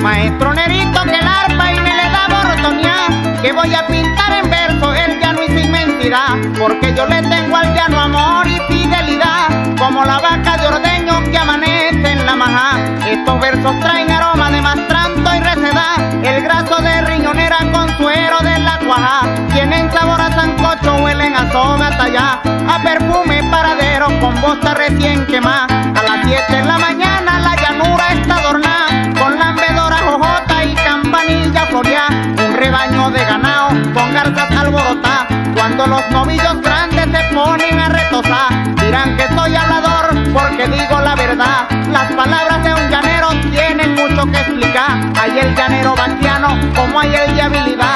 Maestro Nerito que el arpa y me le da oportunidad que voy a pintar en verso el llano y sin mentira, porque yo le tengo al llano amor y fidelidad, como la vaca de ordeño que amanece en la majá. Estos versos traen aroma de mastranto y recedad, el graso de riñonera con suero de la cuajá, tienen sabor a sancocho, huelen a soga tallá, a perfume bosta recién quemada, a las 7 de la mañana la llanura está adornada con lambedora jojota y campanilla floreada, un rebaño de ganado con garzas alborotadas, cuando los novillos grandes se ponen a retosar, dirán que soy hablador porque digo la verdad, las palabras de un llanero tienen mucho que explicar, hay el llanero vaquiano como hay el de habilidad,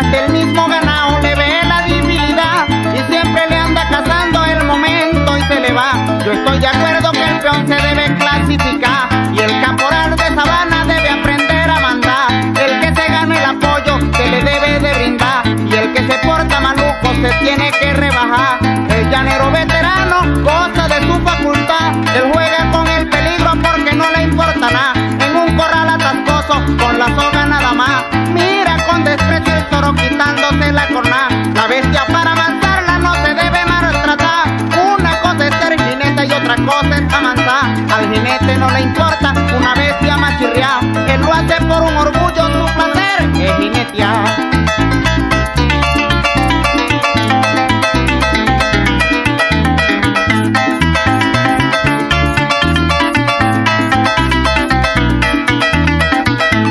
el mismo ganado le ve la debilidad y siempre le anda cazando el momento y se le va. Yo estoy de acuerdo que el peón se debe clasificar y el caporal de sabana debe aprender a mandar. El que se gane el apoyo se le debe de brindar y el que se porta maluco se tiene que rebajar. El llanero veterano goza de su facultad, él juega con el peligro porque no le importa nada. En un corral atascoso con la soga Otra cosa es amantar, al jinete no le importa una bestia machirrear, que lo hace por un orgullo, su placer es jinetear.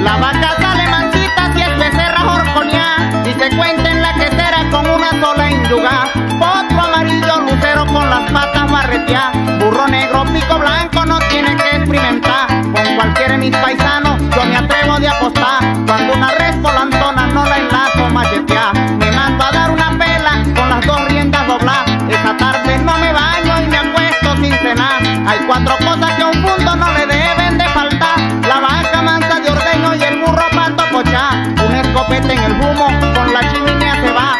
La vaca sale manchita si es becerra jorconia, y se cuenta en la quetera con una sola inyuga, potro amarillo lucero con las patas barretear. Burro negro, pico blanco, no tiene que experimentar. Con cualquiera de mis paisanos, yo me atrevo de apostar. Cuando una red volantona no la enlazo machetear. Me mando a dar una pela con las dos riendas dobladas. Esta tarde no me baño y me acuesto sin cenar. Hay cuatro cosas que a un punto no le deben de faltar. La vaca mansa de ordeño y el burro pato cochá. Un escopete en el humo, con la chimenea se va.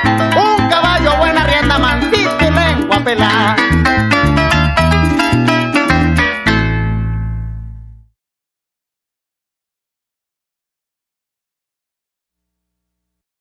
Un caballo buena rienda, mancito y lengua pelada.